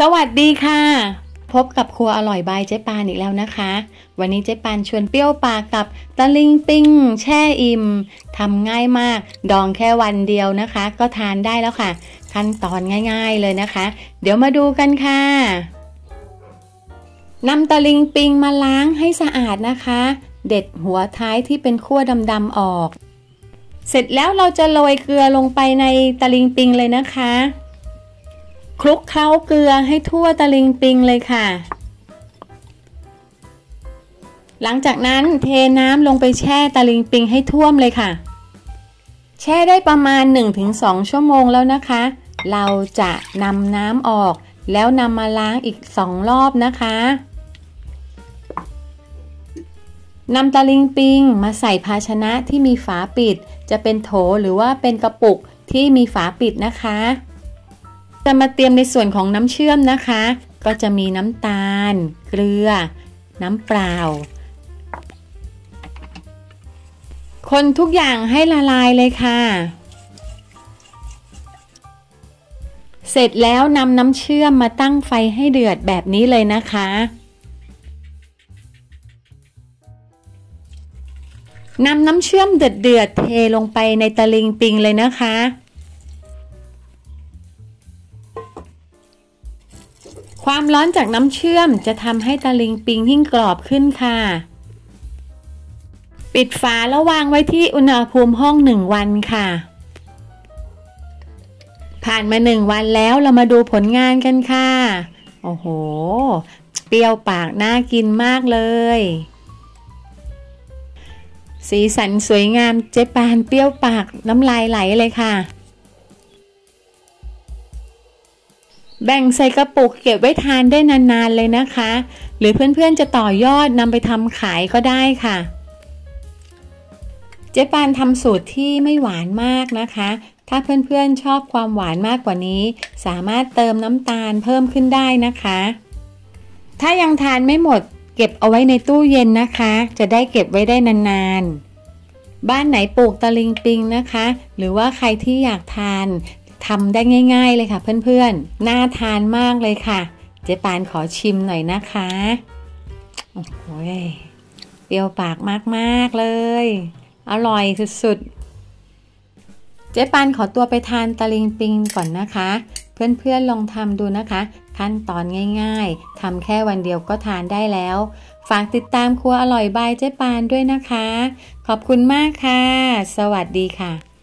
สวัสดีค่ะ พบกับครัวอร่อยบายเจ๊ปานอีกแล้วนะคะ วันนี้เจ๊ปานชวนเปรี้ยวปากกับตะลิงปิ้ง แช่อิ่มทำง่ายมาก ดองแค่วันเดียวนะคะ ก็ทานได้แล้วค่ะ ขั้นตอนง่าย ๆเลยนะคะ เดี๋ยวมาดูกันค่ะนำตะลิงปิงมาล้างให้สะอาดนะคะ เด็ดหัวท้ายที่เป็นขั้วดำๆออก เสร็จแล้วเราจะโรยเกลือลงไปในตะลิงปิงเลยนะคะ คลุกเคล้าเกลือให้ทั่วตะลิงปิงเลยค่ะ หลังจากนั้นเทน้ำลงไปแช่ตะลิงปิงให้ท่วมเลยค่ะ แช่ได้ประมาณ 1-2 ชั่วโมงแล้วนะคะ เราจะนำน้ำออก แล้วนำมาล้างอีก 2 รอบนะคะนำตะลิงปิงมาใส่ภาชนะที่มีฝาปิด จะเป็นโถหรือว่าเป็นกระปุกที่มีฝาปิดนะคะ จะมาเตรียมในส่วนของน้ำเชื่อมนะคะ ก็จะมีน้ำตาล เกลือ น้ำเปล่า คนทุกอย่างให้ละลายเลยค่ะ เสร็จแล้วนำน้ำเชื่อมมาตั้งไฟให้เดือดแบบนี้เลยนะคะนำน้ำเชื่อมเดือดเดือดเทลงไปในตะลิงปิงเลยนะคะ ความร้อนจากน้ำเชื่อมจะทำให้ตะลิงปิงยิ่งกรอบขึ้นค่ะ ปิดฝาแล้ววางไว้ที่อุณหภูมิห้องหนึ่งวันค่ะ ผ่านมาหนึ่งวันแล้วเรามาดูผลงานกันค่ะ โอ้โห เปรี้ยวปากน่ากินมากเลย สีสันสวยงามเจ๊ปานเปรี้ยวปากน้ำลายไหลเลยค่ะ แบ่งใส่กระปุกเก็บไว้ทานได้นานๆเลยนะคะ หรือเพื่อนๆจะต่อยอดนำไปทำขายก็ได้ค่ะ เจ๊ปานทำสูตรที่ไม่หวานมากนะคะ ถ้าเพื่อนๆชอบความหวานมากกว่านี้ สามารถเติมน้ำตาลเพิ่มขึ้นได้นะคะ ถ้ายังทานไม่หมด เก็บเอาไว้ในตู้เย็นนะคะ จะได้เก็บไว้ได้นานๆบ้านไหนปลูกตะลิงปิงนะคะ หรือว่าใครที่อยากทาน ทำได้ง่าย ๆเลยค่ะเพื่อนๆ น่าทานมากเลยค่ะ เจ๊ปานขอชิมหน่อยนะคะ โอ้โหเปรี้ยวปากมากๆเลย อร่อยสุดๆ เจ๊ปานขอตัวไปทานตะลิงปิงก่อนนะคะ เพื่อนๆลองทำดูนะคะ ขั้นตอนง่ายๆทำแค่วันเดียวก็ทานได้แล้ว ฝากติดตามครัวอร่อยบายเจ๊ปานด้วยนะคะ ขอบคุณมากค่ะ สวัสดีค่ะ